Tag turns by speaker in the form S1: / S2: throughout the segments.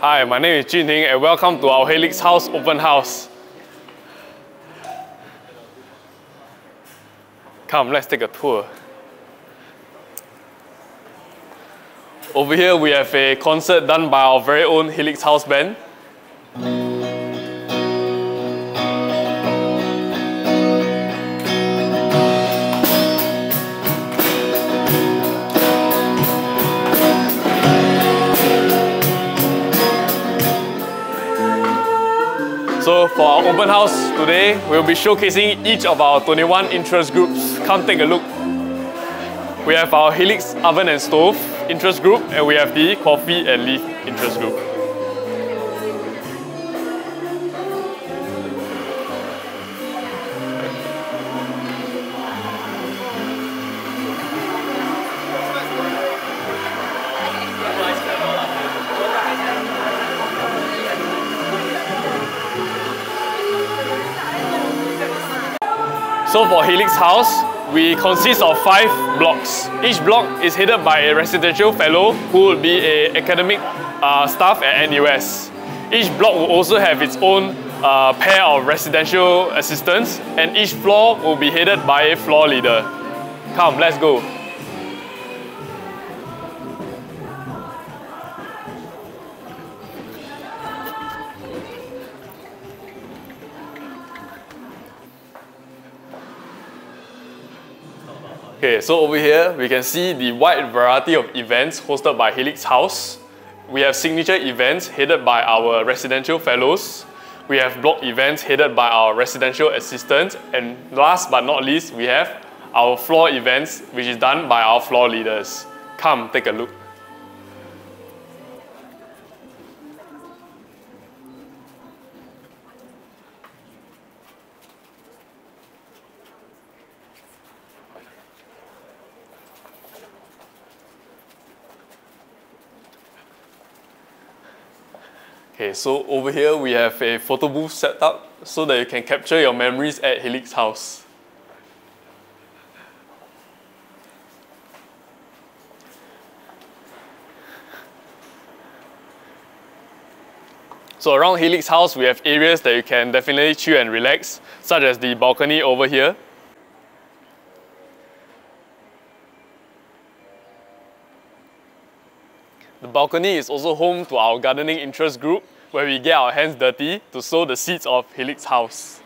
S1: Hi, my name is Jin Hing and welcome to our Helix House open house. Come, let's take a tour. Over here we have a concert done by our very own Helix House Band. So for our open house today, we'll be showcasing each of our 21 interest groups. Come take a look. We have our Helix oven and stove interest group and we have the coffee and leaf interest group. So for Helix House, we consist of five blocks. Each block is headed by a residential fellow who will be a academic uh, staff at NUS. Each block will also have its own uh, pair of residential assistants and each floor will be headed by a floor leader. Come, let's go. Okay, so over here, we can see the wide variety of events hosted by Helix House. We have signature events headed by our residential fellows. We have block events headed by our residential assistants. And last but not least, we have our floor events, which is done by our floor leaders. Come, take a look. Okay, so over here we have a photo booth set up so that you can capture your memories at Helix House. So around Helix House, we have areas that you can definitely chill and relax, such as the balcony over here. The balcony is also home to our gardening interest group where we get our hands dirty to sow the seeds of Helix House.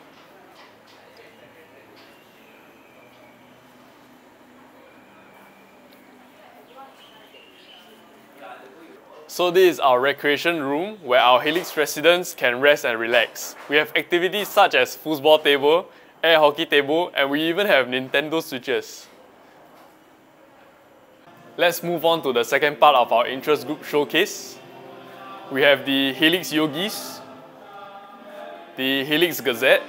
S1: So this is our recreation room where our Helix residents can rest and relax. We have activities such as foosball table, air hockey table, and we even have Nintendo Switches. Let's move on to the second part of our interest group showcase. We have the Helix Yogis, the Helix Gazette,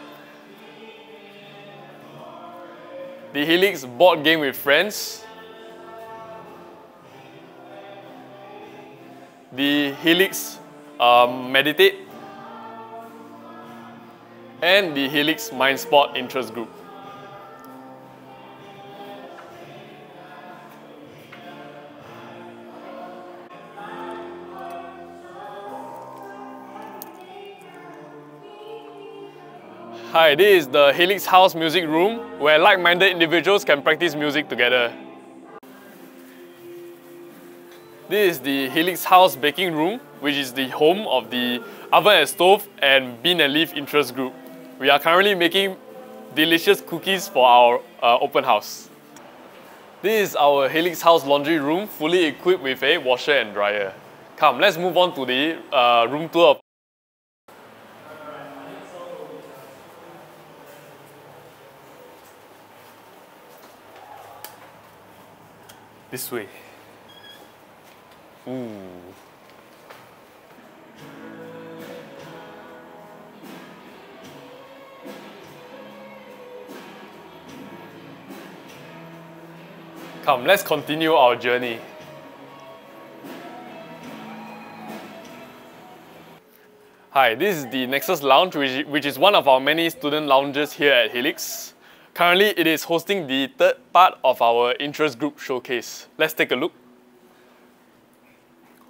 S1: the Helix Board Game with Friends, the Helix um, Meditate, and the Helix Mind Sport Interest Group. Hi, this is the Helix House Music Room where like-minded individuals can practice music together. This is the Helix House Baking Room, which is the home of the Oven and Stove and Bean and Leaf Interest Group. We are currently making delicious cookies for our uh, open house. This is our Helix House Laundry Room, fully equipped with a washer and dryer. Come, let's move on to the uh, room tour This way. Ooh. Come, let's continue our journey. Hi, this is the Nexus Lounge, which, which is one of our many student lounges here at Helix. Currently, it is hosting the third part of our interest group showcase. Let's take a look.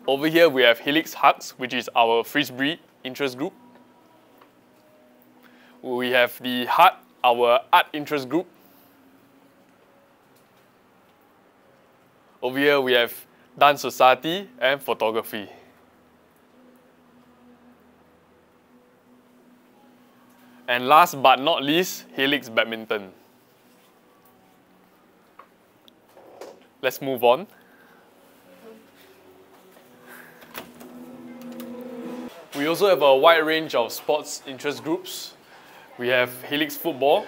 S1: Over here we have Helix Hugs, which is our frisbee interest group. We have the Heart, our art interest group. Over here we have Dance Society and Photography. And last but not least, Helix Badminton. Let's move on. We also have a wide range of sports interest groups. We have Helix Football,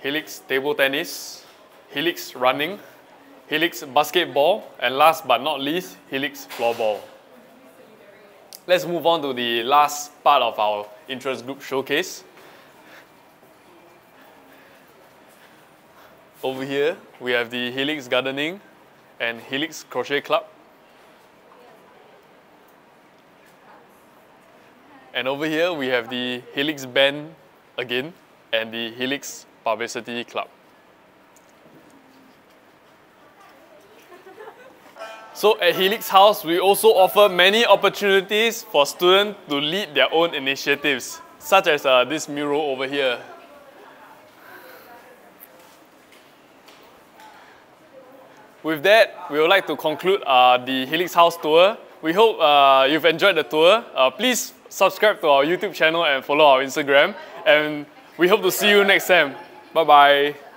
S1: Helix Table Tennis, Helix Running, Helix Basketball, and last but not least, Helix Floorball. Let's move on to the last part of our interest group showcase. Over here, we have the Helix Gardening and Helix Crochet Club. And over here, we have the Helix Band again and the Helix Publicity Club. So at Helix House, we also offer many opportunities for students to lead their own initiatives, such as uh, this mural over here. With that, we would like to conclude uh, the Helix House tour. We hope uh, you've enjoyed the tour. Uh, please subscribe to our YouTube channel and follow our Instagram. And we hope to see you next time. Bye-bye.